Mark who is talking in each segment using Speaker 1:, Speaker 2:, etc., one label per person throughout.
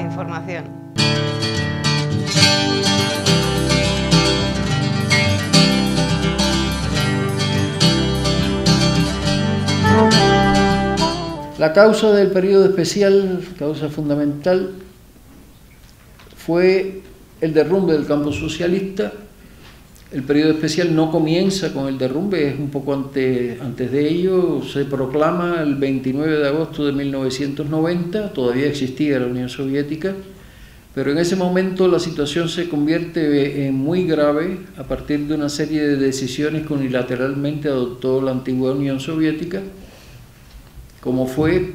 Speaker 1: información.
Speaker 2: La causa del periodo especial, causa fundamental, fue el derrumbe del campo socialista. El periodo especial no comienza con el derrumbe, es un poco antes, de ello. Se proclama el 29 de agosto de 1990, todavía existía la Unión Soviética, pero en ese momento la situación se convierte en muy grave a partir de una serie de decisiones que unilateralmente adoptó la antigua Unión Soviética como fue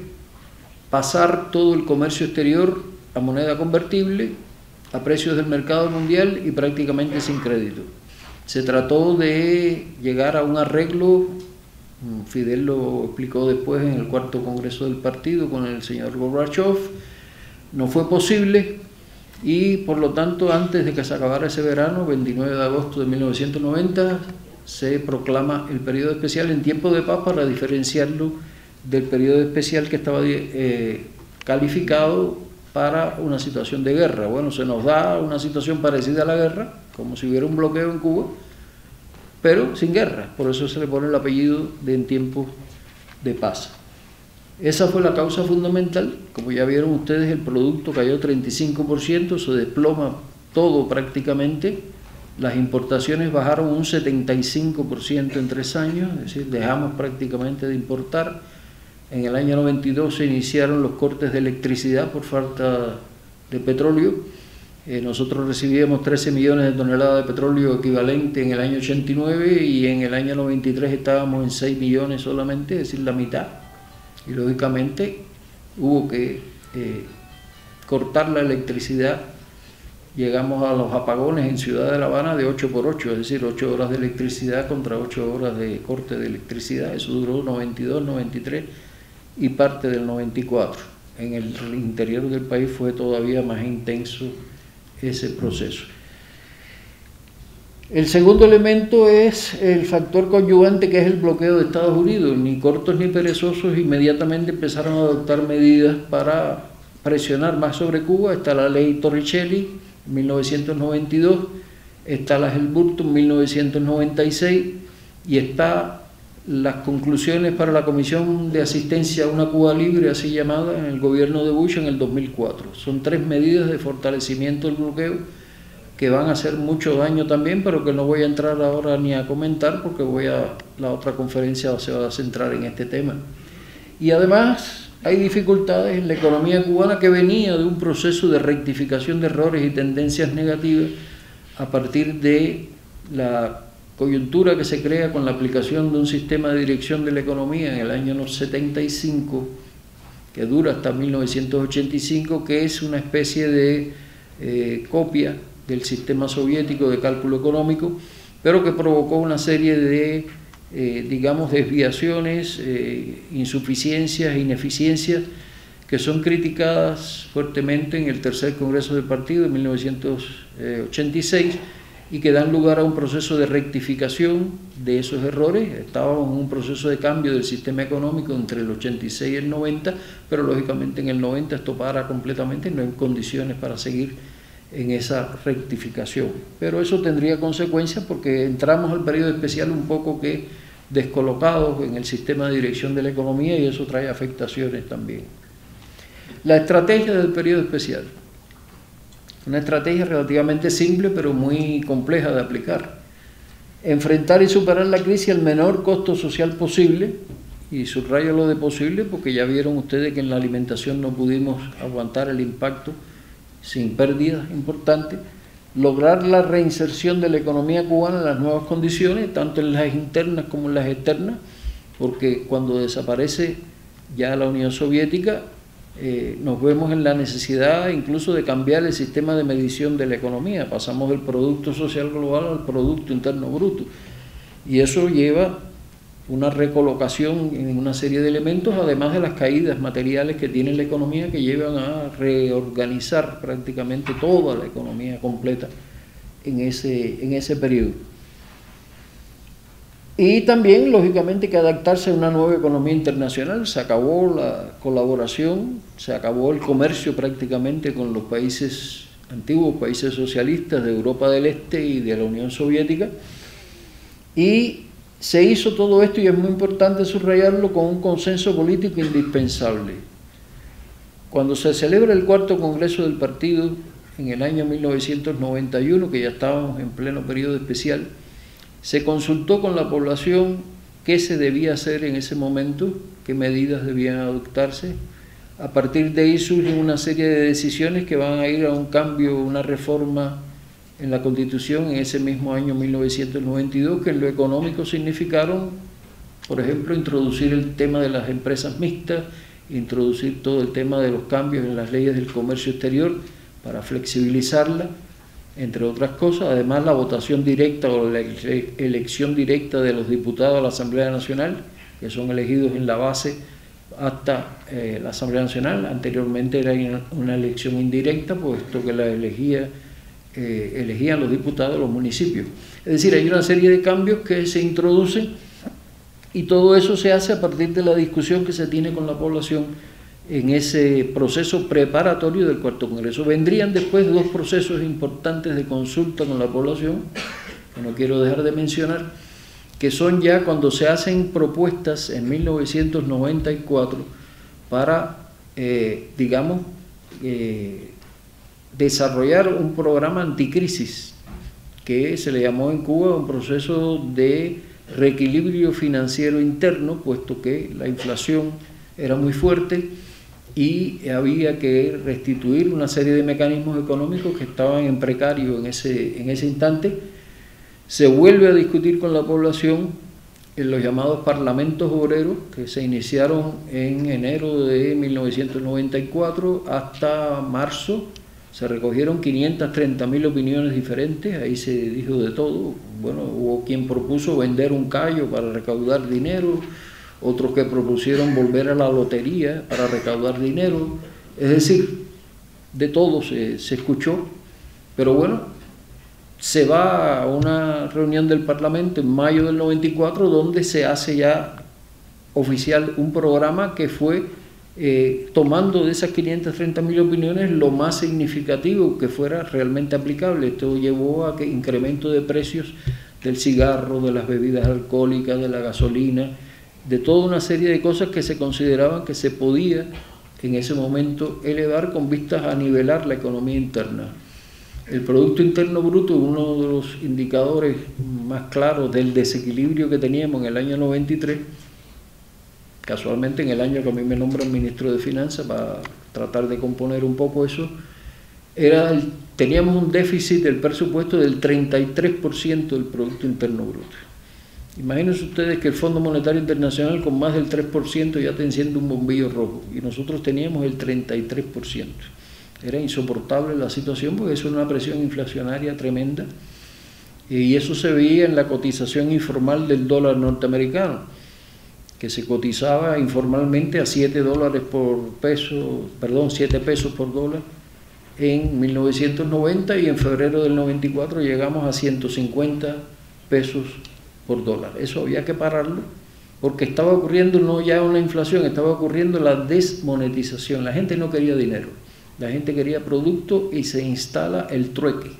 Speaker 2: pasar todo el comercio exterior a moneda convertible, a precios del mercado mundial y prácticamente sin crédito. Se trató de llegar a un arreglo, Fidel lo explicó después en el cuarto congreso del partido con el señor Gorbachev, no fue posible y por lo tanto antes de que se acabara ese verano, 29 de agosto de 1990, se proclama el periodo especial en tiempo de paz para diferenciarlo del periodo especial que estaba eh, calificado para una situación de guerra. Bueno, se nos da una situación parecida a la guerra, como si hubiera un bloqueo en Cuba, pero sin guerra. Por eso se le pone el apellido de en tiempos de paz. Esa fue la causa fundamental. Como ya vieron ustedes, el producto cayó 35%, se desploma todo prácticamente. Las importaciones bajaron un 75% en tres años, es decir, dejamos prácticamente de importar en el año 92 se iniciaron los cortes de electricidad por falta de petróleo. Eh, nosotros recibíamos 13 millones de toneladas de petróleo equivalente en el año 89 y en el año 93 estábamos en 6 millones solamente, es decir, la mitad. Y lógicamente hubo que eh, cortar la electricidad. Llegamos a los apagones en Ciudad de La Habana de 8 por 8, es decir, 8 horas de electricidad contra 8 horas de corte de electricidad. Eso duró 92, 93 y parte del 94. En el interior del país fue todavía más intenso ese proceso. El segundo elemento es el factor coadyuvante que es el bloqueo de Estados Unidos. Ni cortos ni perezosos inmediatamente empezaron a adoptar medidas para presionar más sobre Cuba. Está la ley Torricelli, 1992, está la Helburton, 1996, y está las conclusiones para la Comisión de Asistencia a una Cuba Libre, así llamada, en el gobierno de Bush en el 2004. Son tres medidas de fortalecimiento del bloqueo que van a hacer mucho daño también, pero que no voy a entrar ahora ni a comentar porque voy a la otra conferencia se va a centrar en este tema. Y además hay dificultades en la economía cubana que venía de un proceso de rectificación de errores y tendencias negativas a partir de la coyuntura que se crea con la aplicación de un sistema de dirección de la economía en el año 75, que dura hasta 1985, que es una especie de eh, copia del sistema soviético de cálculo económico, pero que provocó una serie de, eh, digamos, desviaciones, eh, insuficiencias, ineficiencias, que son criticadas fuertemente en el tercer Congreso del Partido de 1986 y que dan lugar a un proceso de rectificación de esos errores. Estábamos en un proceso de cambio del sistema económico entre el 86 y el 90, pero lógicamente en el 90 esto para completamente, no hay condiciones para seguir en esa rectificación. Pero eso tendría consecuencias porque entramos al periodo especial un poco que descolocados en el sistema de dirección de la economía y eso trae afectaciones también. La estrategia del periodo especial. Una estrategia relativamente simple pero muy compleja de aplicar. Enfrentar y superar la crisis al menor costo social posible, y subrayo lo de posible porque ya vieron ustedes que en la alimentación no pudimos aguantar el impacto sin pérdidas importantes, lograr la reinserción de la economía cubana en las nuevas condiciones, tanto en las internas como en las externas, porque cuando desaparece ya la Unión Soviética, eh, nos vemos en la necesidad incluso de cambiar el sistema de medición de la economía. Pasamos del Producto Social Global al Producto Interno Bruto. Y eso lleva una recolocación en una serie de elementos, además de las caídas materiales que tiene la economía que llevan a reorganizar prácticamente toda la economía completa en ese, en ese periodo. Y también, lógicamente, que adaptarse a una nueva economía internacional. Se acabó la colaboración, se acabó el comercio prácticamente con los países antiguos, países socialistas de Europa del Este y de la Unión Soviética. Y se hizo todo esto, y es muy importante subrayarlo, con un consenso político indispensable. Cuando se celebra el cuarto Congreso del Partido en el año 1991, que ya estábamos en pleno periodo especial, se consultó con la población qué se debía hacer en ese momento, qué medidas debían adoptarse. A partir de ahí surgen una serie de decisiones que van a ir a un cambio, una reforma en la Constitución en ese mismo año 1992, que en lo económico significaron, por ejemplo, introducir el tema de las empresas mixtas, introducir todo el tema de los cambios en las leyes del comercio exterior para flexibilizarla entre otras cosas. Además, la votación directa o la elección directa de los diputados a la Asamblea Nacional, que son elegidos en la base hasta eh, la Asamblea Nacional. Anteriormente era una elección indirecta, puesto que la elegía, eh, elegían los diputados de los municipios. Es decir, hay una serie de cambios que se introducen y todo eso se hace a partir de la discusión que se tiene con la población en ese proceso preparatorio del cuarto Congreso. Vendrían después dos procesos importantes de consulta con la población, que no quiero dejar de mencionar, que son ya cuando se hacen propuestas en 1994 para, eh, digamos, eh, desarrollar un programa anticrisis, que se le llamó en Cuba un proceso de reequilibrio financiero interno, puesto que la inflación era muy fuerte y había que restituir una serie de mecanismos económicos que estaban en precario en ese, en ese instante. Se vuelve a discutir con la población en los llamados parlamentos obreros que se iniciaron en enero de 1994 hasta marzo. Se recogieron 530 mil opiniones diferentes, ahí se dijo de todo. Bueno, hubo quien propuso vender un callo para recaudar dinero, otros que propusieron volver a la lotería para recaudar dinero, es decir, de todo se, escuchó, pero bueno, se va a una reunión del Parlamento en mayo del 94 donde se hace ya oficial un programa que fue eh, tomando de esas 530 mil opiniones lo más significativo que fuera realmente aplicable. Esto llevó a que incremento de precios del cigarro, de las bebidas alcohólicas, de la gasolina, de toda una serie de cosas que se consideraban que se podía en ese momento elevar con vistas a nivelar la economía interna. El Producto Interno Bruto, uno de los indicadores más claros del desequilibrio que teníamos en el año 93, casualmente en el año que a mí me nombran ministro de Finanzas para tratar de componer un poco eso, era teníamos un déficit del presupuesto del 33% del Producto Interno Bruto. Imagínense ustedes que el Fondo Monetario Internacional con más del 3% ya está enciende un bombillo rojo y nosotros teníamos el 33%. Era insoportable la situación porque eso era una presión inflacionaria tremenda y eso se veía en la cotización informal del dólar norteamericano, que se cotizaba informalmente a 7 dólares por peso, perdón, 7 pesos por dólar en 1990 y en febrero del 94 llegamos a 150 pesos por dólar. Eso había que pararlo porque estaba ocurriendo no ya una inflación, estaba ocurriendo la desmonetización. La gente no quería dinero, la gente quería producto y se instala el trueque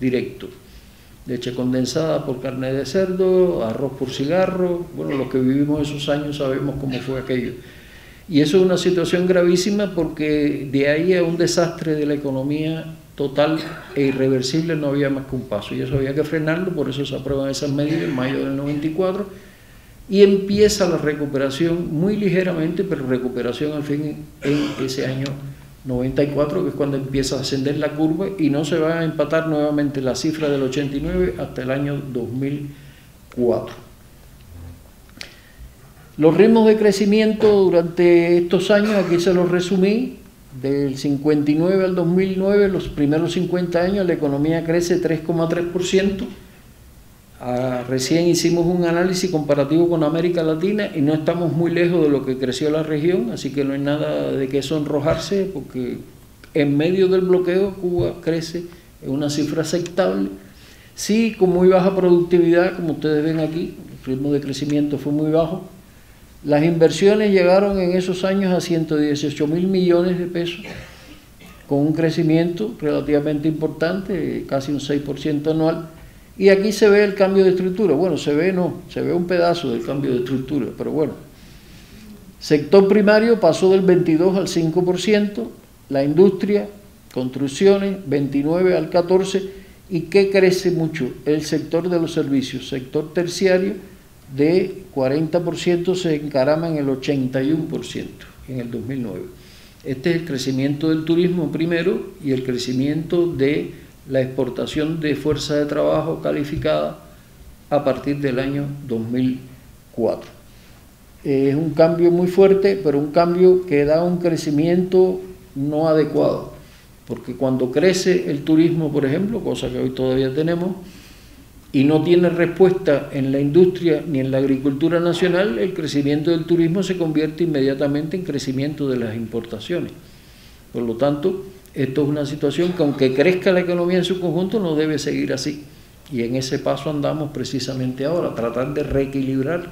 Speaker 2: directo. Leche condensada por carne de cerdo, arroz por cigarro, bueno, los que vivimos esos años sabemos cómo fue aquello. Y eso es una situación gravísima porque de ahí a un desastre de la economía total e irreversible no había más que un paso y eso había que frenarlo, por eso se aprueban esas medidas en mayo del 94 y empieza la recuperación muy ligeramente, pero recuperación al fin en ese año 94, que es cuando empieza a ascender la curva y no se va a empatar nuevamente la cifra del 89 hasta el año 2004. Los ritmos de crecimiento durante estos años, aquí se los resumí, del 59 al 2009, los primeros 50 años, la economía crece 3,3%. Ah, recién hicimos un análisis comparativo con América Latina y no estamos muy lejos de lo que creció la región, así que no hay nada de que sonrojarse, porque en medio del bloqueo Cuba crece en una cifra aceptable. Sí, con muy baja productividad, como ustedes ven aquí, ritmo de crecimiento fue muy bajo. Las inversiones llegaron en esos años a 118 mil millones de pesos, con un crecimiento relativamente importante, casi un 6% anual. Y aquí se ve el cambio de estructura. Bueno, se ve no, se ve un pedazo del cambio de estructura, pero bueno. Sector primario pasó del 22 al 5%, la industria, construcciones, 29 al 14%, ¿Y qué crece mucho? El sector de los servicios, sector terciario de 40% se encarama en el 81% en el 2009. Este es el crecimiento del turismo primero y el crecimiento de la exportación de fuerza de trabajo calificada a partir del año 2004. Es un cambio muy fuerte, pero un cambio que da un crecimiento no adecuado porque cuando crece el turismo, por ejemplo, cosa que hoy todavía tenemos, y no tiene respuesta en la industria ni en la agricultura nacional, el crecimiento del turismo se convierte inmediatamente en crecimiento de las importaciones. Por lo tanto, esto es una situación que aunque crezca la economía en su conjunto, no debe seguir así. Y en ese paso andamos precisamente ahora, tratar de reequilibrar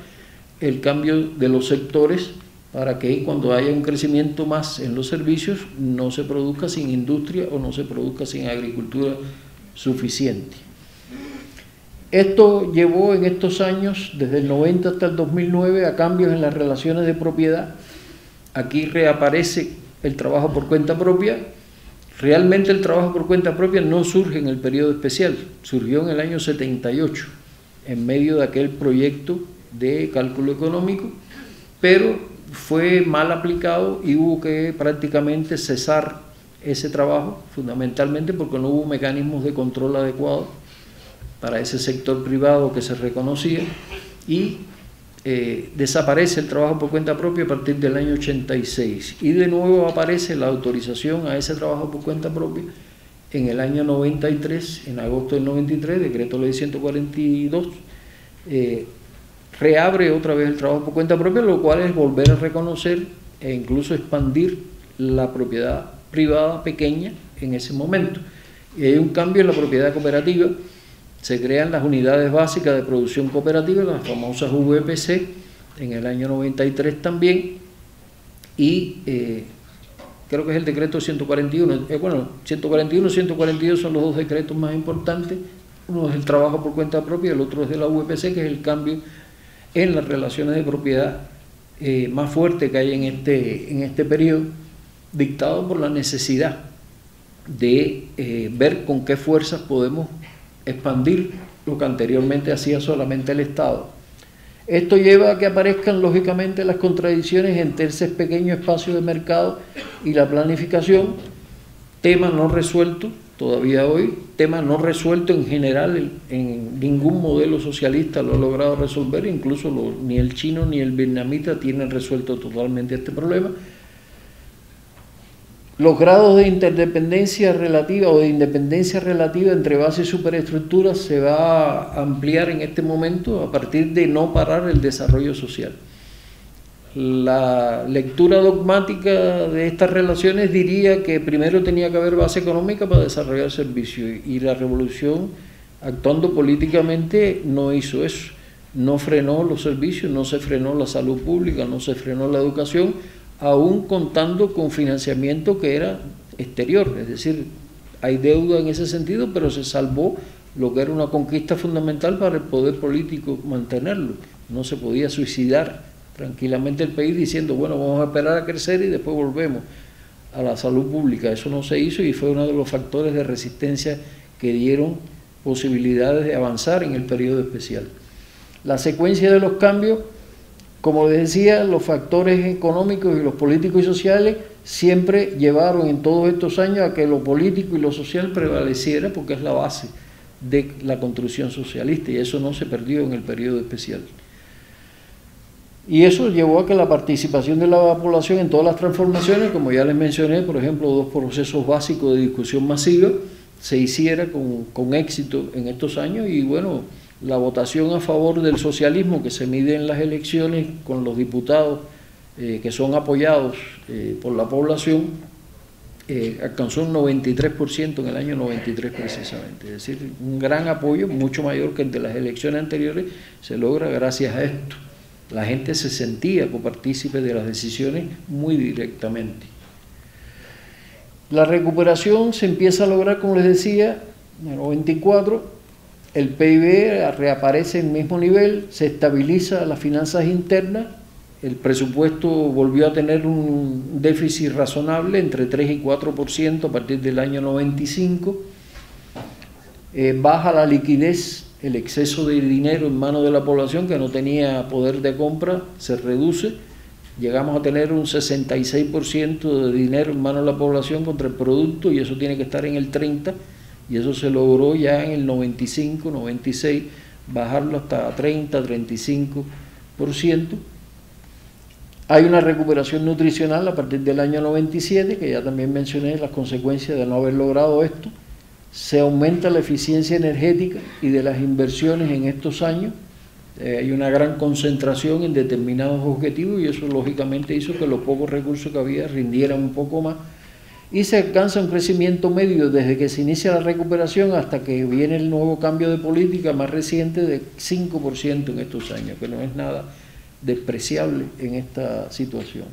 Speaker 2: el cambio de los sectores para que cuando haya un crecimiento más en los servicios no se produzca sin industria o no se produzca sin agricultura suficiente. Esto llevó en estos años, desde el 90 hasta el 2009, a cambios en las relaciones de propiedad. Aquí reaparece el trabajo por cuenta propia. Realmente el trabajo por cuenta propia no surge en el periodo especial, surgió en el año 78, en medio de aquel proyecto de cálculo económico, pero fue mal aplicado y hubo que prácticamente cesar ese trabajo, fundamentalmente porque no hubo mecanismos de control adecuados para ese sector privado que se reconocía y eh, desaparece el trabajo por cuenta propia a partir del año 86 y de nuevo aparece la autorización a ese trabajo por cuenta propia en el año 93, en agosto del 93, decreto ley 142, eh, reabre otra vez el trabajo por cuenta propia, lo cual es volver a reconocer e incluso expandir la propiedad privada pequeña en ese momento. Y hay un cambio en la propiedad cooperativa, se crean las unidades básicas de producción cooperativa, las famosas VPC, en el año 93 también, y eh, creo que es el decreto 141, eh, bueno, 141 y 142 son los dos decretos más importantes, uno es el trabajo por cuenta propia, el otro es de la VPC, que es el cambio en las relaciones de propiedad eh, más fuerte que hay en este, en este periodo, dictado por la necesidad de ver con qué fuerzas podemos expandir lo que anteriormente hacía solamente el Estado. Esto lleva a que aparezcan lógicamente las contradicciones entre ese pequeño espacio de mercado y la planificación, temas no resueltos todavía hoy, tema no resuelto en general, en ningún modelo socialista lo ha logrado resolver, incluso ni el chino ni el vietnamita tienen resuelto totalmente este problema. Los grados de interdependencia relativa o de independencia relativa entre base y superestructura se va a ampliar en este momento a partir de no parar el desarrollo social. La lectura dogmática de estas relaciones diría que primero tenía que haber base económica para desarrollar servicios y la revolución actuando políticamente no hizo eso, no frenó los servicios, no se frenó la salud pública, no se frenó la educación, aún contando con financiamiento que era exterior, es decir, hay deuda en ese sentido, pero se salvó lo que era una conquista fundamental para el poder político mantenerlo, no se podía suicidar tranquilamente el país diciendo, bueno, vamos a esperar a crecer y después volvemos a la salud pública. Eso no se hizo y fue uno de los factores de resistencia que dieron posibilidades de avanzar en el periodo especial. La secuencia de los cambios, como decía, los factores económicos y los políticos y sociales siempre llevaron en todos estos años a que lo político y lo social prevaleciera porque es la base de la construcción socialista y eso no se perdió en el periodo especial. Y eso llevó a que la participación de la población en todas las transformaciones, como ya les mencioné, por ejemplo, dos procesos básicos de discusión masiva, se hiciera con, éxito en estos años y bueno, la votación a favor del socialismo que se mide en las elecciones con los diputados eh, que son apoyados eh, por la población eh, alcanzó un 93% en el año 93 precisamente. Es decir, un gran apoyo, mucho mayor que entre las elecciones anteriores, se logra gracias a esto. La gente se sentía copartícipe de las decisiones muy directamente. La recuperación se empieza a lograr, como les decía, en el 94, el PIB reaparece en el mismo nivel, se estabiliza las finanzas internas el presupuesto volvió a tener un déficit razonable entre 3 y 4% a partir del año 95. Eh, baja la liquidez, el exceso de dinero en manos de la población que no tenía poder de compra se reduce. Llegamos a tener un 66% de dinero en manos de la población contra el producto y eso tiene que estar en el 30% y eso se logró ya en el 95, 96, bajarlo hasta 30, 35%. Hay una recuperación nutricional a partir del año 97, que ya también mencioné las consecuencias de no haber logrado esto. Se aumenta la eficiencia energética y de las inversiones en estos años. Eh, hay una gran concentración en determinados objetivos y eso lógicamente hizo que los pocos recursos que había rindieran un poco más. Y se alcanza un crecimiento medio desde que se inicia la recuperación hasta que viene el nuevo cambio de política más reciente de 5% en estos años, que no es nada despreciable en esta situación.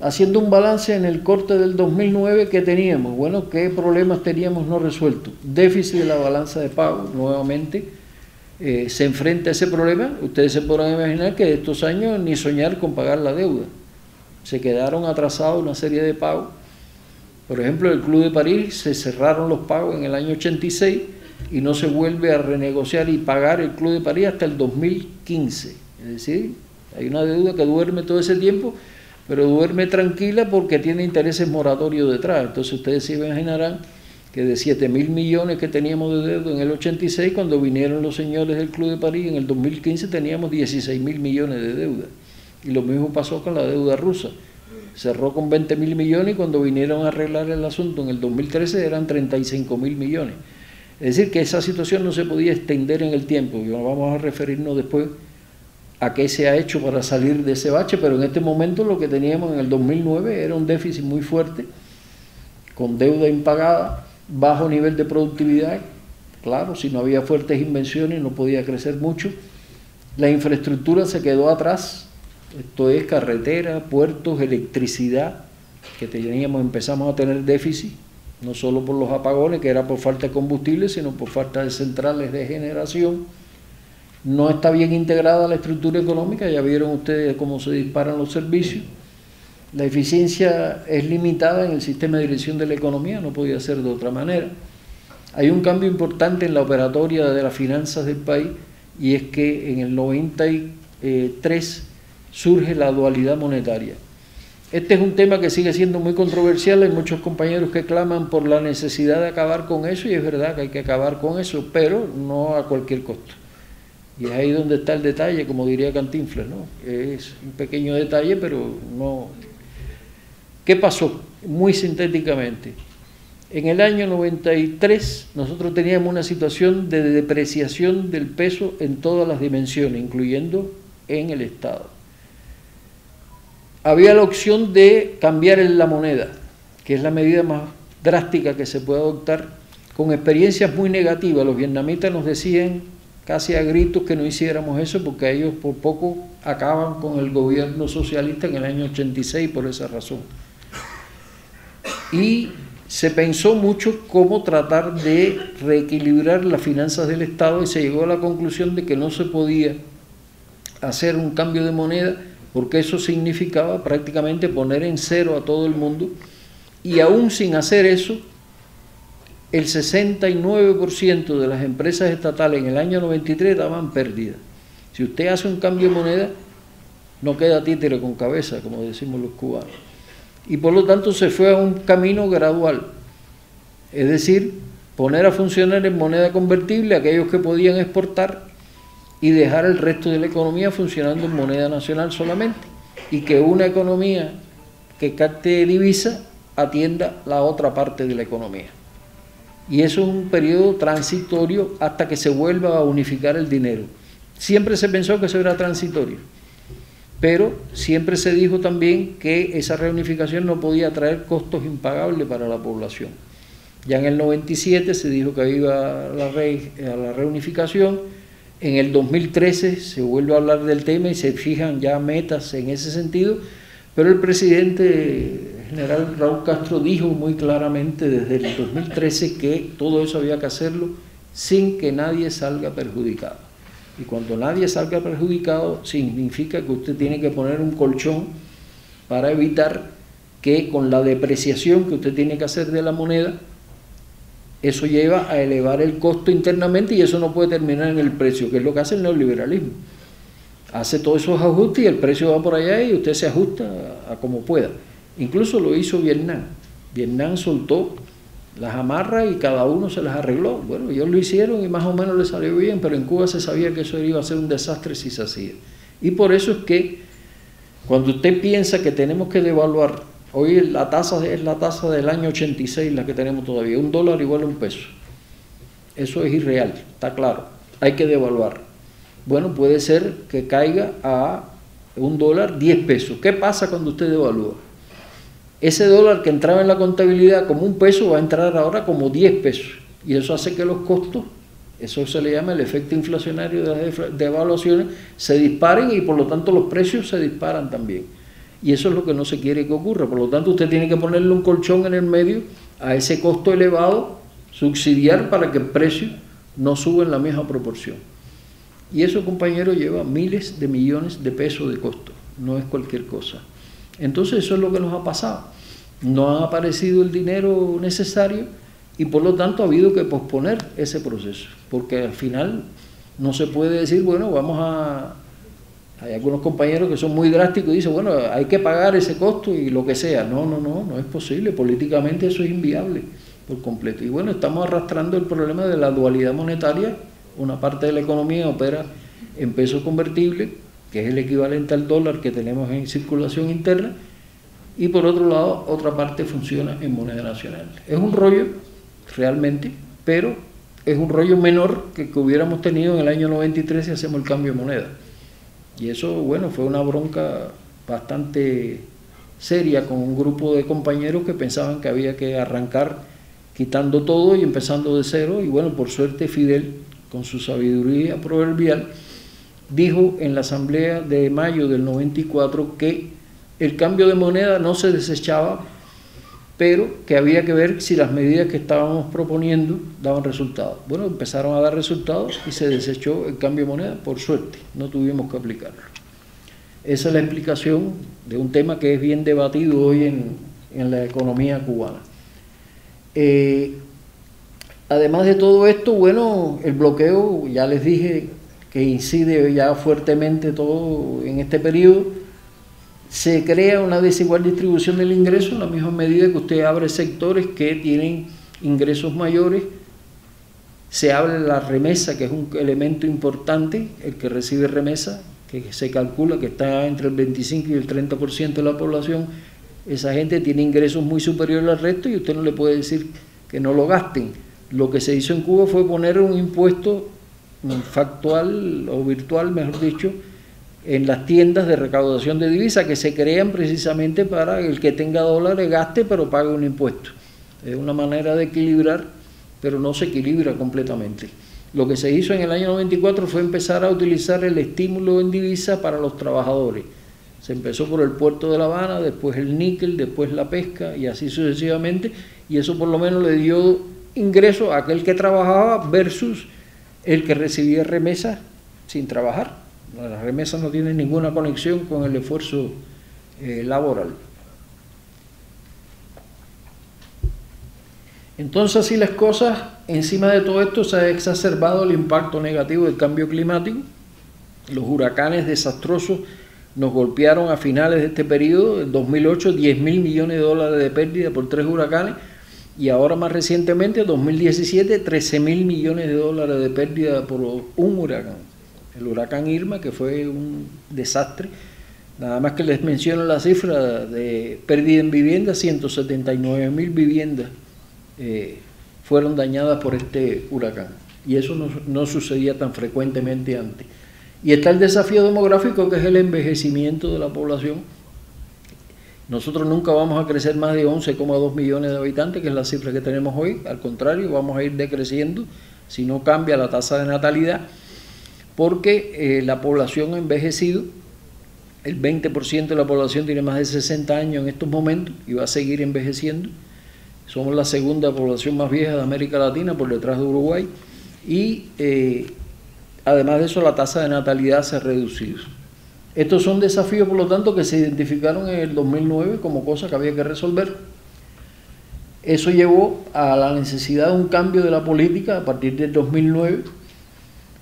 Speaker 2: Haciendo un balance en el corte del 2009, ¿qué teníamos? Bueno, ¿qué problemas teníamos no resueltos? Déficit de la balanza de pago, nuevamente, eh, se enfrenta a ese problema. Ustedes se podrán imaginar que de estos años ni soñar con pagar la deuda. Se quedaron atrasados una serie de pagos. Por ejemplo, el Club de París se cerraron los pagos en el año 86 y no se vuelve a renegociar y pagar el Club de París hasta el 2015. Es decir, hay una deuda que duerme todo ese tiempo, pero duerme tranquila porque tiene intereses moratorios detrás. Entonces ustedes se imaginarán que de 7 mil millones que teníamos de deuda en el 86, cuando vinieron los señores del Club de París, en el 2015 teníamos 16 mil millones de deuda. Y lo mismo pasó con la deuda rusa. Cerró con 20 mil millones y cuando vinieron a arreglar el asunto en el 2013 eran 35 mil millones. Es decir, que esa situación no se podía extender en el tiempo. Y vamos a referirnos después a qué se ha hecho para salir de ese bache, pero en este momento lo que teníamos en el 2009 era un déficit muy fuerte, con deuda impagada, bajo nivel de productividad. Claro, si no había fuertes invenciones no podía crecer mucho. La infraestructura se quedó atrás, esto es carretera, puertos, electricidad, que teníamos, empezamos a tener déficit no solo por los apagones, que era por falta de combustible, sino por falta de centrales de generación. No está bien integrada la estructura económica, ya vieron ustedes cómo se disparan los servicios. La eficiencia es limitada en el sistema de dirección de la economía, no podía ser de otra manera. Hay un cambio importante en la operatoria de las finanzas del país y es que en el 93 surge la dualidad monetaria. Este es un tema que sigue siendo muy controversial, hay muchos compañeros que claman por la necesidad de acabar con eso y es verdad que hay que acabar con eso, pero no a cualquier costo. Y es ahí donde está el detalle, como diría Cantinflas, ¿no? Es un pequeño detalle, pero no... ¿Qué pasó? Muy sintéticamente. En el año 93 nosotros teníamos una situación de depreciación del peso en todas las dimensiones, incluyendo en el Estado había la opción de cambiar la moneda, que es la medida más drástica que se puede adoptar, con experiencias muy negativas. Los vietnamitas nos decían casi a gritos que no hiciéramos eso porque ellos por poco acaban con el gobierno socialista en el año 86 por esa razón. Y se pensó mucho cómo tratar de reequilibrar las finanzas del Estado y se llegó a la conclusión de que no se podía hacer un cambio de moneda porque eso significaba prácticamente poner en cero a todo el mundo y aún sin hacer eso, el 69% de las empresas estatales en el año 93 daban pérdidas. Si usted hace un cambio de moneda, no queda títere con cabeza, como decimos los cubanos. Y por lo tanto se fue a un camino gradual, es decir, poner a funcionar en moneda convertible aquellos que podían exportar y dejar el resto de la economía funcionando en moneda nacional solamente y que una economía que capte divisa atienda la otra parte de la economía. Y eso es un periodo transitorio hasta que se vuelva a unificar el dinero. Siempre se pensó que eso era transitorio. pero siempre se dijo también que esa reunificación no podía traer costos impagables para la población. Ya en el 97 se dijo que iba a la, a la reunificación, en el 2013 se vuelve a hablar del tema y se fijan ya metas en ese sentido, pero el presidente general Raúl Castro dijo muy claramente desde el 2013 que todo eso había que hacerlo sin que nadie salga perjudicado. Y cuando nadie salga perjudicado significa que usted tiene que poner un colchón para evitar que con la depreciación que usted tiene que hacer de la moneda, eso lleva a elevar el costo internamente y eso no puede terminar en el precio, que es lo que hace el neoliberalismo. Hace todos esos ajustes y el precio va por allá y usted se ajusta a, como pueda. Incluso lo hizo Vietnam. Vietnam soltó las amarras y cada uno se las arregló. Bueno, ellos lo hicieron y más o menos le salió bien, pero en Cuba se sabía que eso iba a ser un desastre si se hacía. Y por eso es que cuando usted piensa que tenemos que devaluar Hoy la tasa es la tasa del año 86 la que tenemos todavía, un dólar igual a un peso. Eso es irreal, está claro. Hay que devaluar. Bueno, puede ser que caiga a un dólar 10 pesos. ¿Qué pasa cuando usted devalúa? Ese dólar que entraba en la contabilidad como un peso va a entrar ahora como 10 pesos. Y eso hace que los costos, eso se le llama el efecto inflacionario de las devaluaciones, se disparen y por lo tanto los precios se disparan también. Y eso es lo que no se quiere que ocurra. Por lo tanto, usted tiene que ponerle un colchón en el medio a ese costo elevado, subsidiar para que el precio no suba en la misma proporción. Y eso, compañero, lleva miles de millones de pesos de costo. No es cualquier cosa. Entonces, eso es lo que nos ha pasado. No ha aparecido el dinero necesario y por lo tanto ha habido que posponer ese proceso. Porque al final no se puede decir, bueno, vamos a hay algunos compañeros que son muy drásticos y dicen, bueno, hay que pagar ese costo y lo que sea. No, no, no, no es posible. Políticamente eso es inviable por completo. Y bueno, estamos arrastrando el problema de la dualidad monetaria. Una parte de la economía opera en pesos convertibles, que es el equivalente al dólar que tenemos en circulación interna, y por otro lado, otra parte funciona en moneda nacional. Es un rollo, realmente, pero es un rollo menor que que hubiéramos tenido en el año 93 si hacemos el cambio de moneda. Y eso, bueno, fue una bronca bastante seria con un grupo de compañeros que pensaban que había que arrancar quitando todo y empezando de cero. Y bueno, por suerte Fidel, con su sabiduría proverbial, dijo en la asamblea de mayo del 94 que el cambio de moneda no se desechaba pero que había que ver si las medidas que estábamos proponiendo daban resultados. Bueno, empezaron a dar resultados y se desechó el cambio de moneda, por suerte, no tuvimos que aplicarlo. Esa es la explicación de un tema que es bien debatido hoy en, la economía cubana. Eh, además de todo esto, bueno, el bloqueo, ya les dije que incide ya fuertemente todo en este periodo, se crea una desigual distribución del ingreso en la misma medida que usted abre sectores que tienen ingresos mayores, se abre la remesa, que es un elemento importante, el que recibe remesa, que se calcula que está entre el 25 y el 30% de la población, esa gente tiene ingresos muy superiores al resto y usted no le puede decir que no lo gasten. Lo que se hizo en Cuba fue poner un impuesto factual o virtual, mejor dicho, en las tiendas de recaudación de divisas que se crean precisamente para el que tenga dólares gaste pero pague un impuesto. Es una manera de equilibrar, pero no se equilibra completamente. Lo que se hizo en el año 94 fue empezar a utilizar el estímulo en divisa para los trabajadores. Se empezó por el puerto de La Habana, después el níquel, después la pesca y así sucesivamente, y eso por lo menos le dio ingreso a aquel que trabajaba versus el que recibía remesas sin trabajar. Las remesas no tienen ninguna conexión con el esfuerzo eh, laboral. Entonces, así las cosas, encima de todo esto se ha exacerbado el impacto negativo del cambio climático. Los huracanes desastrosos nos golpearon a finales de este periodo, en 2008, 10 mil millones de dólares de pérdida por tres huracanes y ahora más recientemente, en 2017, 13 mil millones de dólares de pérdida por un huracán el huracán Irma, que fue un desastre. Nada más que les menciono la cifra de pérdida en vivienda, 179 mil viviendas eh, fueron dañadas por este huracán. Y eso no, no, sucedía tan frecuentemente antes. Y está el desafío demográfico que es el envejecimiento de la población. Nosotros nunca vamos a crecer más de 11,2 millones de habitantes, que es la cifra que tenemos hoy. Al contrario, vamos a ir decreciendo si no cambia la tasa de natalidad, porque eh, la población ha envejecido. El 20% de la población tiene más de 60 años en estos momentos y va a seguir envejeciendo. Somos la segunda población más vieja de América Latina por detrás de Uruguay. Y eh, Además de eso, la tasa de natalidad se ha reducido. Estos son desafíos, por lo tanto, que se identificaron en el 2009 como cosas que había que resolver. Eso llevó a la necesidad de un cambio de la política a partir del 2009,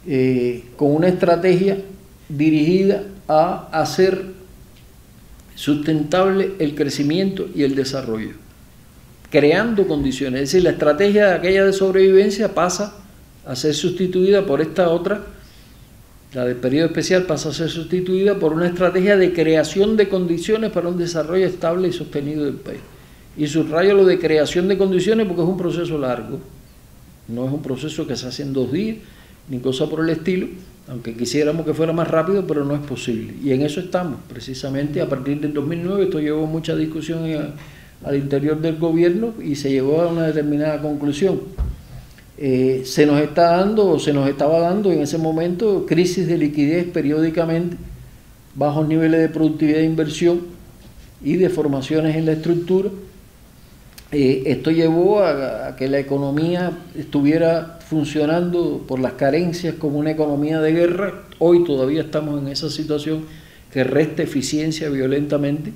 Speaker 2: eh, con una estrategia dirigida a hacer sustentable el crecimiento y el desarrollo, creando condiciones. Es decir, la estrategia de aquella de sobrevivencia pasa a ser sustituida por esta otra, la del periodo especial pasa a ser sustituida por una estrategia de creación de condiciones para un desarrollo estable y sostenido del país. Y subrayo lo de creación de condiciones porque es un proceso largo, no es un proceso que se hace en dos días, ni cosa por el estilo, aunque quisiéramos que fuera más rápido, pero no es posible. Y en eso estamos, precisamente a partir del 2009, esto llevó mucha discusión al interior del gobierno y se llegó a una determinada conclusión eh, se nos está dando o se nos estaba dando en ese momento crisis de liquidez periódicamente, bajos niveles de productividad de inversión y deformaciones en la estructura. Eh, esto llevó a, que la economía estuviera funcionando por las carencias como una economía de guerra. Hoy todavía estamos en esa situación que resta eficiencia violentamente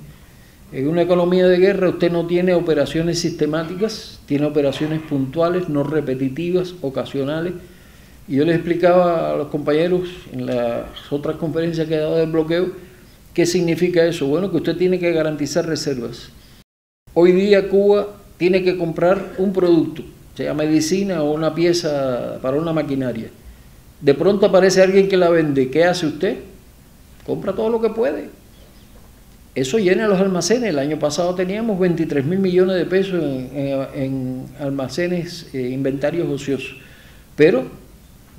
Speaker 2: en una economía de guerra usted no tiene operaciones sistemáticas, tiene operaciones puntuales, no repetitivas, ocasionales. Y yo les explicaba a los compañeros en las otras conferencias que he dado del bloqueo, ¿qué significa eso? Bueno, que usted tiene que garantizar reservas. Hoy día Cuba tiene que comprar un producto, sea medicina o una pieza para una maquinaria. De pronto aparece alguien que la vende. ¿Qué hace usted? Compra todo lo que puede eso llena los almacenes. El año pasado teníamos 23 mil millones de pesos en, almacenes, eh, inventarios ociosos. Pero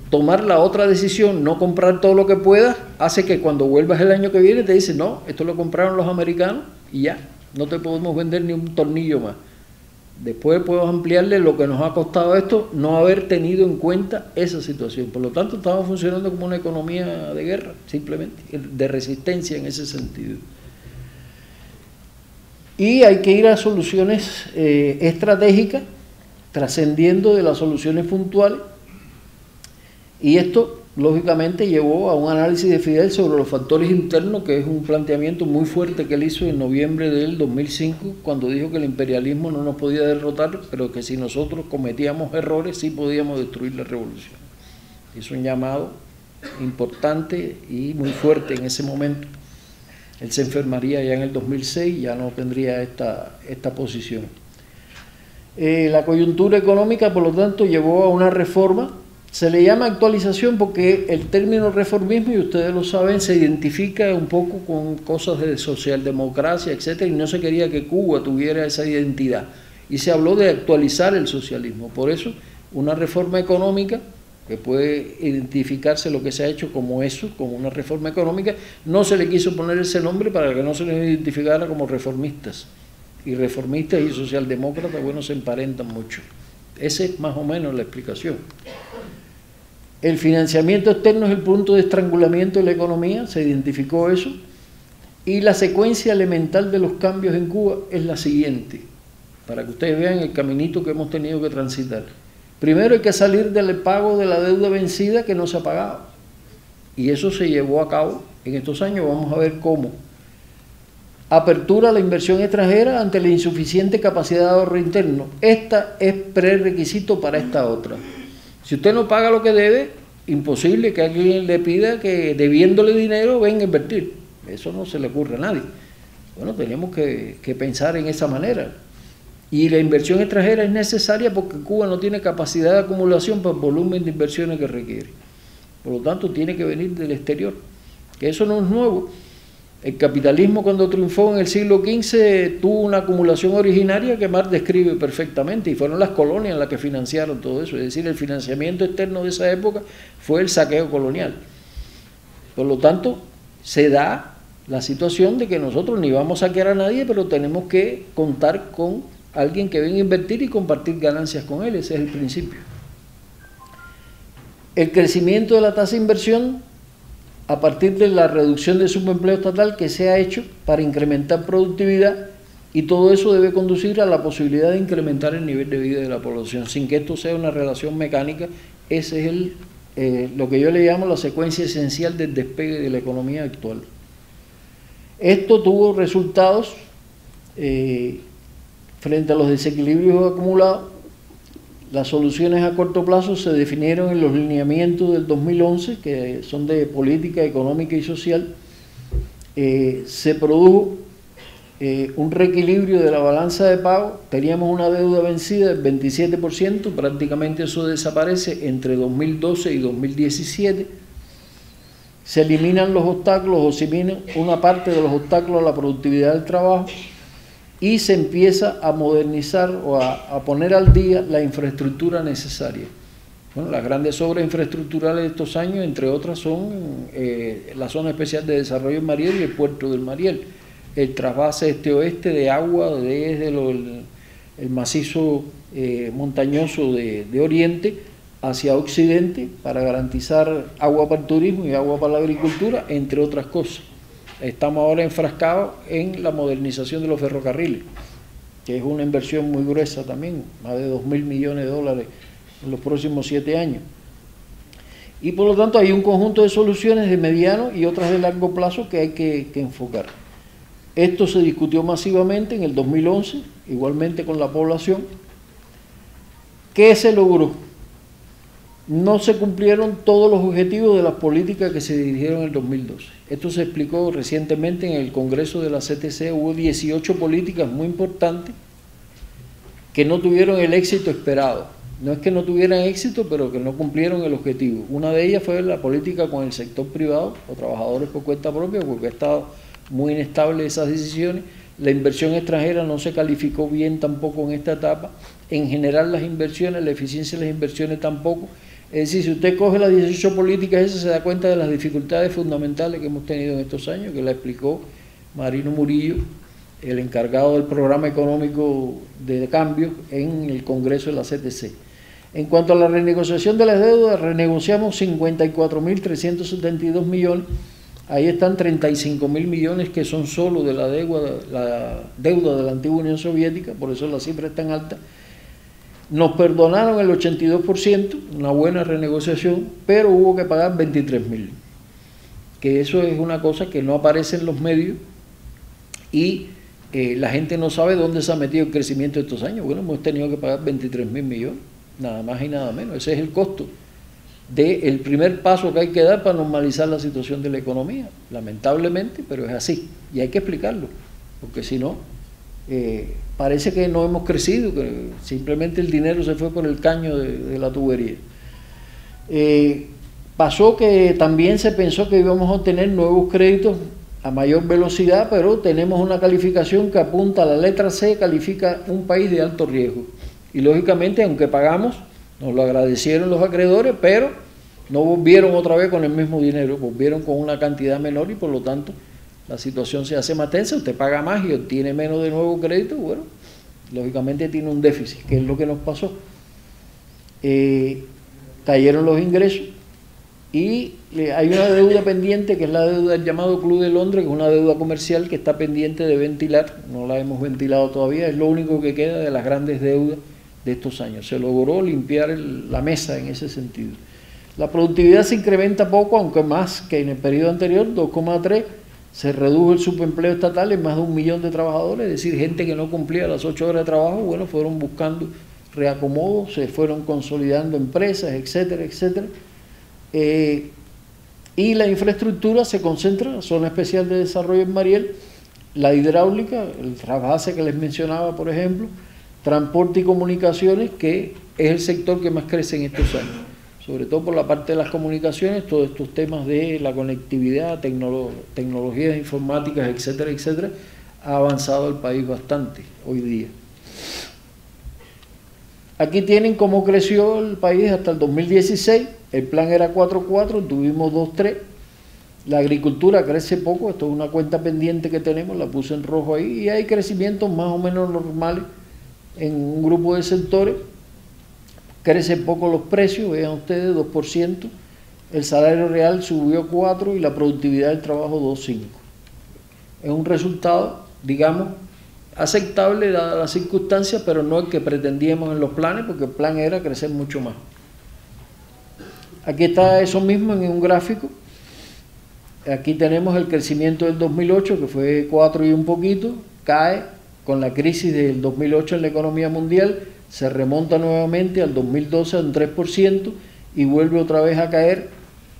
Speaker 2: tomar la otra decisión, no comprar todo lo que puedas, hace que cuando vuelvas el año que viene te dicen, no, esto lo compraron los americanos y ya, no te podemos vender ni un tornillo más. Después puedo ampliarle lo que nos ha costado esto, no haber tenido en cuenta esa situación. Por lo tanto, estamos funcionando como una economía de guerra, simplemente, de resistencia en ese sentido. Y hay que ir a soluciones eh, estratégicas, trascendiendo de las soluciones puntuales. Y esto, lógicamente, llevó a un análisis de Fidel sobre los factores internos, que es un planteamiento muy fuerte que él hizo en noviembre del 2005, cuando dijo que el imperialismo no nos podía derrotar, pero que si nosotros cometíamos errores, sí podíamos destruir la revolución. Hizo un llamado importante y muy fuerte en ese momento. Él se enfermaría ya en el 2006, ya no tendría esta, esta posición. Eh, la coyuntura económica, por lo tanto, llevó a una reforma. Se le llama actualización porque el término reformismo, y ustedes lo saben, se identifica un poco con cosas de socialdemocracia, etcétera, y no se quería que Cuba tuviera esa identidad. Y se habló de actualizar el socialismo. Por eso, una reforma económica que puede identificarse lo que se ha hecho como eso, como una reforma económica, no se le quiso poner ese nombre para que no se les identificara como reformistas. Y reformistas y socialdemócratas, bueno, se emparentan mucho. Esa es más o menos la explicación. El financiamiento externo es el punto de estrangulamiento de la economía, se identificó eso, y la secuencia elemental de los cambios en Cuba es la siguiente, para que ustedes vean el caminito que hemos tenido que transitar. Primero hay que salir del pago de la deuda vencida que no se ha pagado. Y eso se llevó a cabo en estos años. Vamos a ver cómo. Apertura a la inversión extranjera ante la insuficiente capacidad de ahorro interno. Esta es prerequisito para esta otra. Si usted no paga lo que debe, imposible que alguien le pida que debiéndole dinero venga a invertir. Eso no se le ocurre a nadie. Bueno, tenemos que, que pensar en esa manera. Y la inversión extranjera es necesaria porque Cuba no tiene capacidad de acumulación para el volumen de inversiones que requiere. Por lo tanto, tiene que venir del exterior. Que eso no es nuevo. El capitalismo cuando triunfó en el siglo XV tuvo una acumulación originaria que Marx describe perfectamente y fueron las colonias las que financiaron todo eso. Es decir, el financiamiento externo de esa época fue el saqueo colonial. Por lo tanto, se da la situación de que nosotros ni vamos a saquear a nadie, pero tenemos que contar con alguien que venga a invertir y compartir ganancias con él. Ese es el principio. El crecimiento de la tasa de inversión a partir de la reducción del subempleo estatal que se ha hecho para incrementar productividad y todo eso debe conducir a la posibilidad de incrementar el nivel de vida de la población, sin que esto sea una relación mecánica. Ese es eh, lo que yo le llamo la secuencia esencial del despegue de la economía actual. Esto tuvo resultados eh, frente a los desequilibrios acumulados. Las soluciones a corto plazo se definieron en los lineamientos del 2011, que son de política económica y social. Eh, se produjo eh, un reequilibrio de la balanza de pago. Teníamos una deuda vencida del 27%, prácticamente eso desaparece entre 2012 y 2017 se eliminan los obstáculos o se eliminan una parte de los obstáculos a la productividad del trabajo y se empieza a modernizar o a, poner al día la infraestructura necesaria. Bueno, las grandes obras infraestructurales de estos años, entre otras, son eh, la Zona Especial de Desarrollo en Mariel y el Puerto del Mariel, el trasvase este-oeste de agua desde el, macizo eh, montañoso de Oriente hacia Occidente para garantizar agua para el turismo y agua para la agricultura, entre otras cosas. Estamos ahora enfrascados en la modernización de los ferrocarriles, que es una inversión muy gruesa también, más de 2 mil millones de dólares en los próximos siete años. Y por lo tanto hay un conjunto de soluciones de mediano y otras de largo plazo que hay que, que enfocar. Esto se discutió masivamente en el 2011, igualmente con la población. ¿Qué se logró? No se cumplieron todos los objetivos de las políticas que se dirigieron en el 2012. Esto se explicó recientemente en el Congreso de la CTC. Hubo 18 políticas muy importantes que no tuvieron el éxito esperado. No es que no tuvieran éxito, pero que no cumplieron el objetivo. Una de ellas fue la política con el sector privado o trabajadores por cuenta propia, porque ha estado muy inestable esas decisiones. La inversión extranjera no se calificó bien tampoco en esta etapa. En general las inversiones, la eficiencia de las inversiones tampoco. Es decir, si usted coge las 18 políticas esas, se da cuenta de las dificultades fundamentales que hemos tenido en estos años, que la explicó Marino Murillo, el encargado del programa económico de cambio en el Congreso de la CTC. En cuanto a la renegociación de las deudas, renegociamos 54.372 millones. Ahí están 35 mil millones que son solo de la deuda, la deuda de la antigua Unión Soviética, por eso la cifra es tan alta. Nos perdonaron el 82%, una buena renegociación, pero hubo que pagar 23 mil. Que eso es una cosa que no aparece en los medios y eh, la gente no sabe dónde se ha metido el crecimiento de estos años. Bueno, hemos tenido que pagar 23 mil millones, nada más y nada menos. Ese es el costo del primer paso que hay que dar para normalizar la situación de la economía. Lamentablemente, pero es así. Y hay que explicarlo, porque si no, eh, parece que no hemos crecido, simplemente el dinero se fue por el caño de, la tubería. Eh, pasó que también se pensó que íbamos a obtener nuevos créditos a mayor velocidad, pero tenemos una calificación que apunta a la letra C, califica un país de alto riesgo. Y lógicamente, aunque pagamos, nos lo agradecieron los acreedores, pero no volvieron otra vez con el mismo dinero, volvieron con una cantidad menor y por lo tanto la situación se hace más tensa, usted paga más y obtiene menos de nuevo crédito, bueno, lógicamente tiene un déficit, que es lo que nos pasó. Eh, cayeron los ingresos y hay una deuda pendiente que es la deuda del llamado Club de Londres, que es una deuda comercial que está pendiente de ventilar, no la hemos ventilado todavía, es lo único que queda de las grandes deudas de estos años. Se logró limpiar la mesa en ese sentido. La productividad se incrementa poco, aunque más que en el periodo anterior, 2,3 se redujo el subempleo estatal en más de un millón de trabajadores, es decir, gente que no cumplía las ocho horas de trabajo, bueno, fueron buscando reacomodo, se fueron consolidando empresas, etcétera, etcétera. Eh, y la infraestructura se concentra en la zona especial de desarrollo en Mariel, la hidráulica, el trasvase que les mencionaba, por ejemplo, transporte y comunicaciones, que es el sector que más crece en estos años sobre todo por la parte de las comunicaciones, todos estos temas de la conectividad, tecnologías informáticas, etcétera, etcétera, ha avanzado el país bastante hoy día. Aquí tienen cómo creció el país hasta el 2016, el plan era 4.4, tuvimos 2.3, La agricultura crece poco, esto es una cuenta pendiente que tenemos, la puse en rojo ahí, y hay crecimientos más o menos normales en un grupo de sectores. Crece poco los precios, vean ustedes, 2%, el salario real subió 4% y la productividad del trabajo 2,5%. Es un resultado, digamos, aceptable dadas las circunstancias, pero no el que pretendíamos en los planes, porque el plan era crecer mucho más. Aquí está eso mismo en un gráfico. Aquí tenemos el crecimiento del 2008, que fue 4 y un poquito, cae con la crisis del 2008 en la economía mundial, se remonta nuevamente al 2012 a un 3% y vuelve otra vez a caer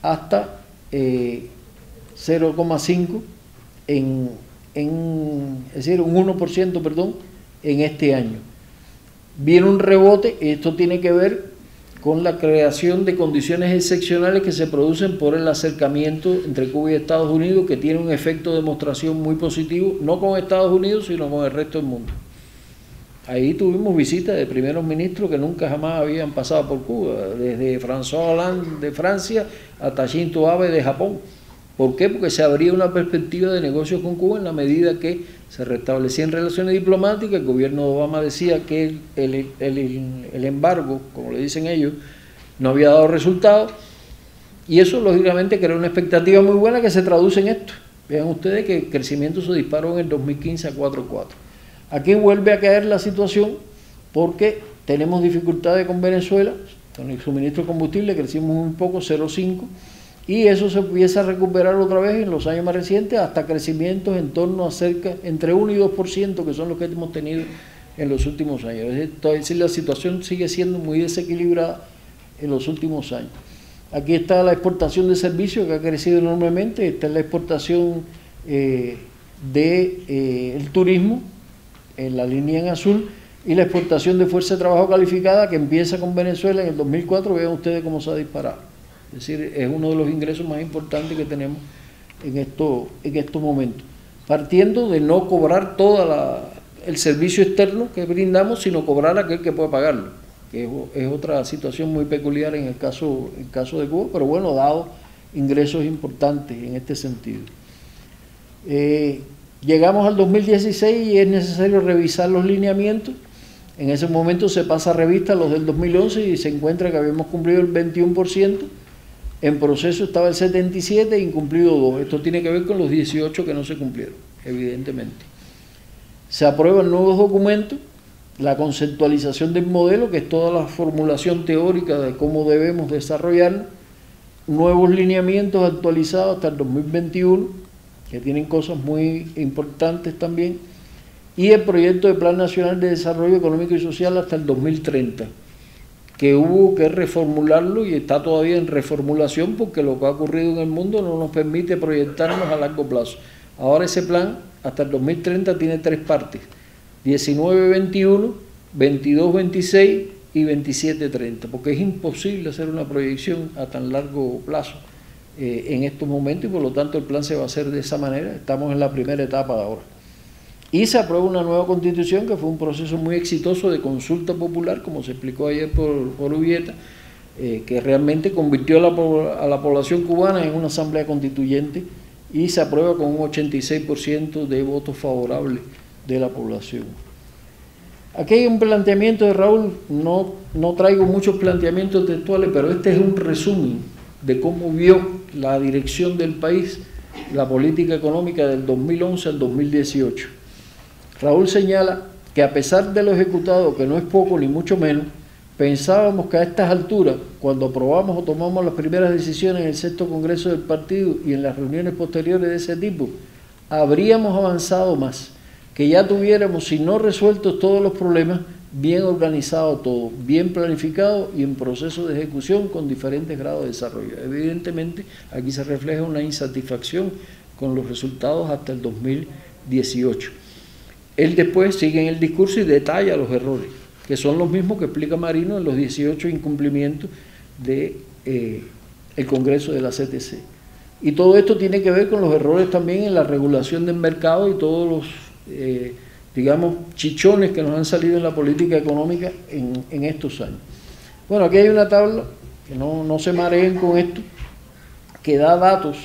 Speaker 2: hasta 0,5 eh, en, en, es decir, un 1%, perdón, en este año. Viene un rebote, esto tiene que ver con la creación de condiciones excepcionales que se producen por el acercamiento entre Cuba y Estados Unidos, que tiene un efecto de demostración muy positivo, no con Estados Unidos, sino con el resto del mundo. Ahí tuvimos visitas de primeros ministros que nunca jamás habían pasado por Cuba, desde François Hollande de Francia hasta Shinzo Abe de Japón. ¿Por qué? Porque se abría una perspectiva de negocios con Cuba en la medida que se restablecían relaciones diplomáticas. El gobierno de Obama decía que el, embargo, como le dicen ellos, no había dado resultados. Y eso, lógicamente, creó una expectativa muy buena que se traduce en esto. Vean ustedes que el crecimiento se disparó en el 2015 a 4.4. Aquí vuelve a caer la situación porque tenemos dificultades con Venezuela. Con el suministro de combustible crecimos un poco, 0.5 y eso se empieza a recuperar otra vez en los años más recientes hasta crecimientos en torno a cerca entre 1 y 2% que son los que hemos tenido en los últimos años. Es decir, la situación sigue siendo muy desequilibrada en los últimos años. Aquí está la exportación de servicios que ha crecido enormemente, esta es la exportación eh, del de, eh, turismo en la línea en azul y la exportación de fuerza de trabajo calificada que empieza con Venezuela en el 2004, vean ustedes cómo se ha disparado. Es decir, es uno de los ingresos más importantes que tenemos en, esto, en estos momentos. Partiendo de no cobrar todo el servicio externo que brindamos, sino cobrar aquel que pueda pagarlo, que es, otra situación muy peculiar en el caso, en caso de Cuba, pero bueno, dado ingresos importantes en este sentido. Eh, llegamos al 2016 y es necesario revisar los lineamientos. En ese momento se pasa a revista los del 2011 y se encuentra que habíamos cumplido el 21%. En proceso estaba el 77 incumplido 2. Esto tiene que ver con los 18 que no se cumplieron, evidentemente. Se aprueban nuevos documentos, la conceptualización del modelo, que es toda la formulación teórica de cómo debemos desarrollar, nuevos lineamientos actualizados hasta el 2021, que tienen cosas muy importantes también, y el proyecto de Plan Nacional de Desarrollo Económico y Social hasta el 2030 que hubo que reformularlo y está todavía en reformulación porque lo que ha ocurrido en el mundo no nos permite proyectarnos a largo plazo. Ahora ese plan hasta el 2030 tiene tres partes, 19-21, 22-26 y 27-30, porque es imposible hacer una proyección a tan largo plazo eh, en estos momentos y por lo tanto el plan se va a hacer de esa manera. Estamos en la primera etapa de ahora. Y se aprueba una nueva constitución que fue un proceso muy exitoso de consulta popular, como se explicó ayer por, por Ubieta, eh, que realmente convirtió a la, población cubana en una asamblea constituyente y se aprueba con un 86% de votos favorables de la población. Aquí hay un planteamiento de Raúl, no, no traigo muchos planteamientos textuales, pero este es un resumen de cómo vio la dirección del país la política económica del 2011 al 2018. Raúl señala que a pesar de lo ejecutado, que no es poco ni mucho menos, pensábamos que a estas alturas, cuando aprobamos o tomamos las primeras decisiones en el sexto congreso del partido y en las reuniones posteriores de ese tipo, habríamos avanzado más, que ya tuviéramos, si no resueltos todos los problemas, bien organizado todo, bien planificado y en proceso de ejecución con diferentes grados de desarrollo. Evidentemente, aquí se refleja una insatisfacción con los resultados hasta el 2018. Él después sigue en el discurso y detalla los errores, que son los mismos que explica Marino en los 18 incumplimientos del de, eh, Congreso de la CTC. Y todo esto tiene que ver con los errores también en la regulación del mercado y todos los, eh, digamos, chichones que nos han salido en la política económica en, en, estos años. Bueno, aquí hay una tabla, que no, no se mareen con esto, que da datos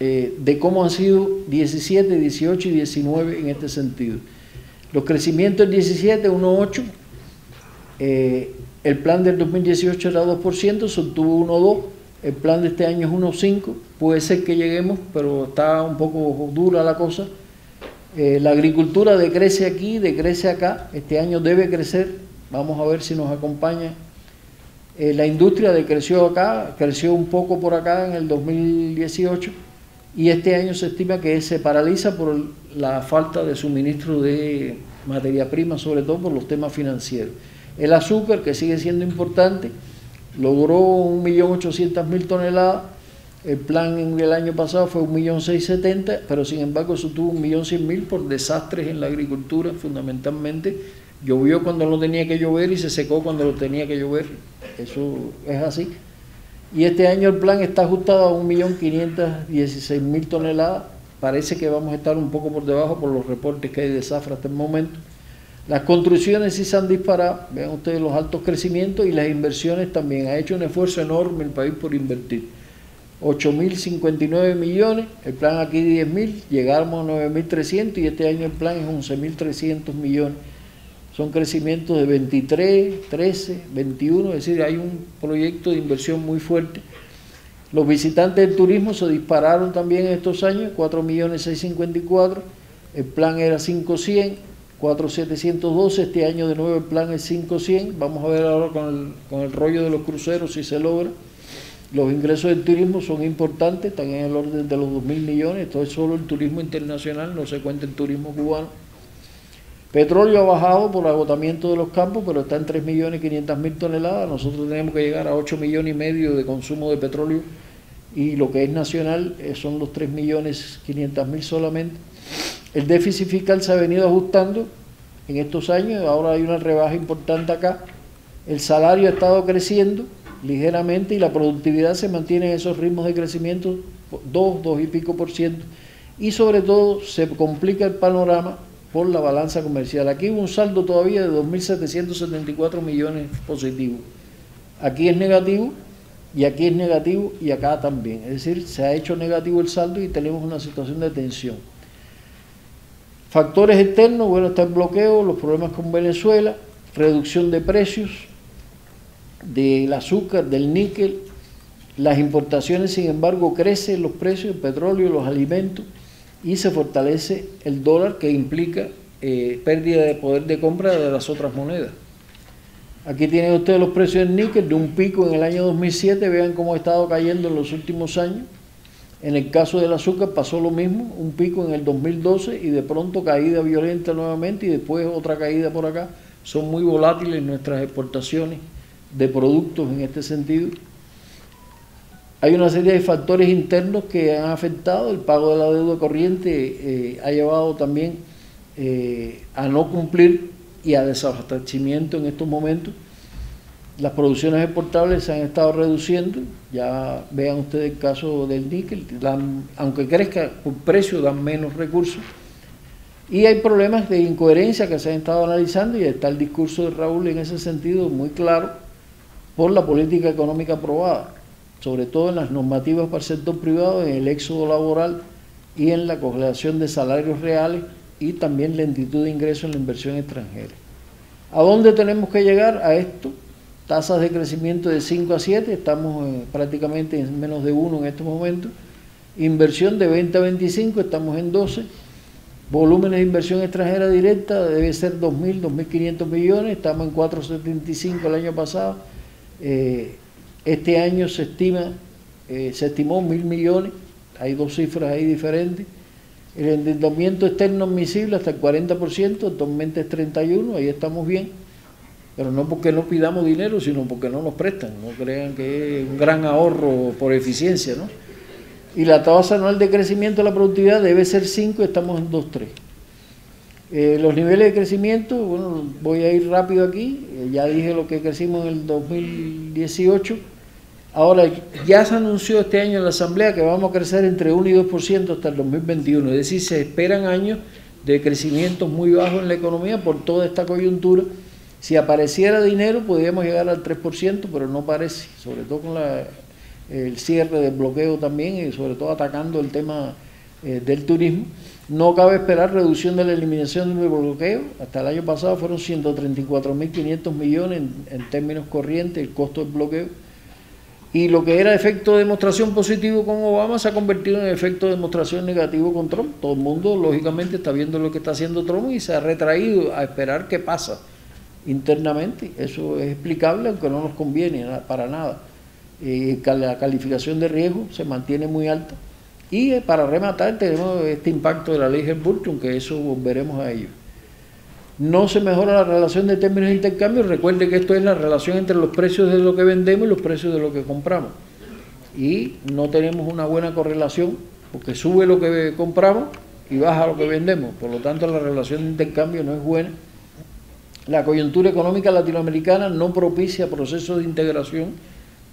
Speaker 2: eh, de cómo han sido 17, 18 y 19 en este sentido. Los crecimientos del 17, 1,8. Eh, el plan del 2018 era 2%, se obtuvo 1,2%. El plan de este año es 1,5%. Puede ser que lleguemos, pero está un poco dura la cosa. Eh, la agricultura decrece aquí, decrece acá. Este año debe crecer. Vamos a ver si nos acompaña. Eh, la industria decreció acá, creció un poco por acá en el 2018 y este año se estima que se paraliza por la falta de suministro de materia prima, sobre todo por los temas financieros. El azúcar, que sigue siendo importante, logró 1.800.000 toneladas, el plan en el año pasado fue 1.670.000, pero sin embargo eso tuvo 1.100.000 por desastres en la agricultura, fundamentalmente. Llovió cuando no tenía que llover y se secó cuando lo tenía que llover. Eso es así. Y este año el plan está ajustado a 1.516.000 toneladas. Parece que vamos a estar un poco por debajo por los reportes que hay de Zafra hasta el momento. Las construcciones sí se han disparado, vean ustedes los altos crecimientos y las inversiones también. Ha hecho un esfuerzo enorme el país por invertir. 8.059 millones, el plan aquí 10.000, llegamos a 9.300 y este año el plan es 11.300 millones. Son crecimientos de 23, 13, 21, es decir, hay un proyecto de inversión muy fuerte. Los visitantes del turismo se dispararon también estos años, 4.654, el plan era 5.100, 4.712, este año de nuevo el plan es 5.100, vamos a ver ahora con el, con el rollo de los cruceros si se logra. Los ingresos del turismo son importantes, están en el orden de los 2.000 millones, esto es solo el turismo internacional, no se cuenta el turismo cubano. Petróleo ha bajado por agotamiento de los campos, pero está en 3.500.000 toneladas. Nosotros tenemos que llegar a 8 millones y medio de consumo de petróleo y lo que es nacional eh, son los 3.500.000 solamente. El déficit fiscal se ha venido ajustando en estos años, ahora hay una rebaja importante acá. El salario ha estado creciendo ligeramente y la productividad se mantiene en esos ritmos de crecimiento, 2, 2 y pico por ciento. Y sobre todo se complica el panorama por la balanza comercial. Aquí hubo un saldo todavía de 2.774 millones positivos. Aquí es negativo y aquí es negativo y acá también. Es decir, se ha hecho negativo el saldo y tenemos una situación de tensión. Factores externos, bueno, está el bloqueo, los problemas con Venezuela, reducción de precios del azúcar, del níquel, las importaciones, sin embargo, crecen los precios del petróleo, los alimentos y se fortalece el dólar que implica eh, pérdida de poder de compra de las otras monedas. Aquí tienen ustedes los precios del níquel de un pico en el año 2007, vean cómo ha estado cayendo en los últimos años. En el caso del azúcar pasó lo mismo, un pico en el 2012 y de pronto caída violenta nuevamente y después otra caída por acá. Son muy volátiles nuestras exportaciones de productos en este sentido. Hay una serie de factores internos que han afectado, el pago de la deuda corriente eh, ha llevado también eh, a no cumplir y a desabastecimiento en estos momentos. Las producciones exportables se han estado reduciendo, ya vean ustedes el caso del níquel, aunque crezca por precio dan menos recursos. Y hay problemas de incoherencia que se han estado analizando y está el discurso de Raúl en ese sentido muy claro por la política económica aprobada sobre todo en las normativas para el sector privado, en el éxodo laboral y en la congelación de salarios reales y también lentitud de ingreso en la inversión extranjera. ¿A dónde tenemos que llegar? A esto, tasas de crecimiento de 5 a 7, estamos eh, prácticamente en menos de 1 en estos momentos, inversión de 20 a 25, estamos en 12, volúmenes de inversión extranjera directa debe ser 2.000, 2.500 millones, estamos en 4.75 el año pasado, eh, este año se estima, eh, se estimó mil millones, hay dos cifras ahí diferentes. El endeudamiento externo admisible hasta el 40%, actualmente es 31%, ahí estamos bien, pero no porque no pidamos dinero, sino porque no nos prestan, no crean que es un gran ahorro por eficiencia, ¿no? Y la tasa anual de crecimiento de la productividad debe ser 5, estamos en 2,3. Eh, los niveles de crecimiento, bueno, voy a ir rápido aquí, eh, ya dije lo que crecimos en el 2018 Ahora, ya se anunció este año en la Asamblea que vamos a crecer entre 1 y 2% hasta el 2021, es decir, se esperan años de crecimiento muy bajo en la economía por toda esta coyuntura. Si apareciera dinero, podríamos llegar al 3%, pero no parece, sobre todo con la el cierre del bloqueo también y sobre todo atacando el tema eh, del turismo. No cabe esperar reducción de la eliminación del bloqueo. Hasta el año pasado fueron 134.500 millones en, términos corrientes el costo del bloqueo y lo que era efecto de demostración positivo con Obama se ha convertido en efecto de demostración negativo con Trump. Todo el mundo, lógicamente, está viendo lo que está haciendo Trump y se ha retraído a esperar qué pasa internamente. Eso es explicable, aunque no nos conviene para nada. Eh, la calificación de riesgo se mantiene muy alta. Y eh, para rematar, tenemos este impacto de la ley Burton, que eso volveremos a ello no se mejora la relación de términos de intercambio, recuerde que esto es la relación entre los precios de lo que vendemos y los precios de lo que compramos. Y no tenemos una buena correlación, porque sube lo que compramos y baja lo que vendemos. Por lo tanto, la relación de intercambio no es buena. La coyuntura económica latinoamericana no propicia procesos de integración.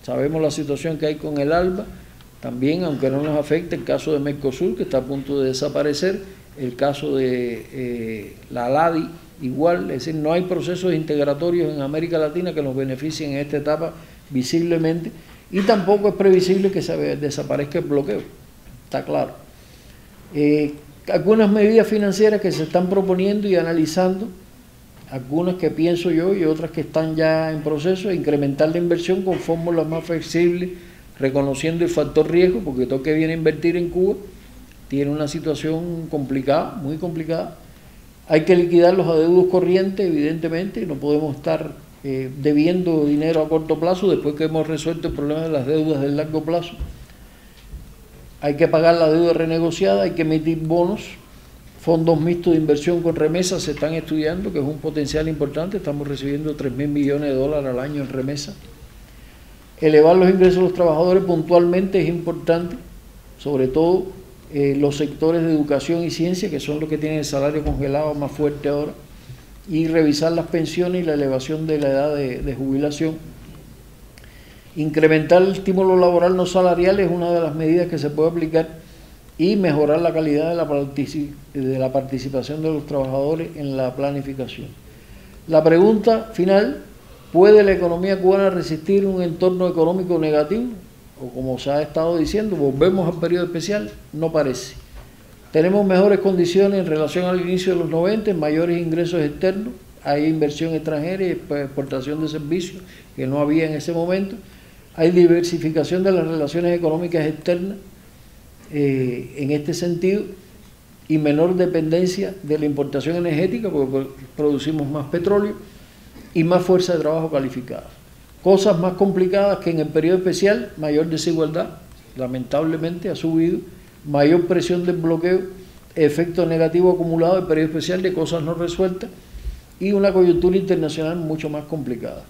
Speaker 2: Sabemos la situación que hay con el ALBA. También, aunque no nos afecte, el caso de Mercosur, que está a punto de desaparecer, el caso de eh, la LADI, igual, es decir, no hay procesos integratorios en América Latina que nos beneficien en esta etapa visiblemente y tampoco es previsible que se desaparezca el bloqueo, está claro. Eh, algunas medidas financieras que se están proponiendo y analizando, algunas que pienso yo y otras que están ya en proceso, incrementar la inversión con fórmulas más flexibles, reconociendo el factor riesgo, porque todo que viene a invertir en Cuba tiene una situación complicada, muy complicada, hay que liquidar los adeudos corrientes, evidentemente, no podemos estar eh, debiendo dinero a corto plazo después que hemos resuelto el problema de las deudas del largo plazo. Hay que pagar la deuda renegociada, hay que emitir bonos, fondos mixtos de inversión con remesas se están estudiando, que es un potencial importante, estamos recibiendo 3 mil millones de dólares al año en remesa. Elevar los ingresos de los trabajadores puntualmente es importante, sobre todo eh, los sectores de educación y ciencia, que son los que tienen el salario congelado más fuerte ahora, y revisar las pensiones y la elevación de la edad de, jubilación. Incrementar el estímulo laboral no salarial es una de las medidas que se puede aplicar y mejorar la calidad de la, de la participación de los trabajadores en la planificación. La pregunta final, ¿puede la economía cubana resistir un entorno económico negativo? o como se ha estado diciendo, volvemos al periodo especial, no parece. Tenemos mejores condiciones en relación al inicio de los 90, mayores ingresos externos, hay inversión extranjera y exportación de servicios que no había en ese momento, hay diversificación de las relaciones económicas externas eh, en este sentido y menor dependencia de la importación energética porque producimos más petróleo y más fuerza de trabajo calificada cosas más complicadas que en el periodo especial, mayor desigualdad, lamentablemente ha subido, mayor presión del bloqueo, efecto negativo acumulado del periodo especial de cosas no resueltas y una coyuntura internacional mucho más complicada.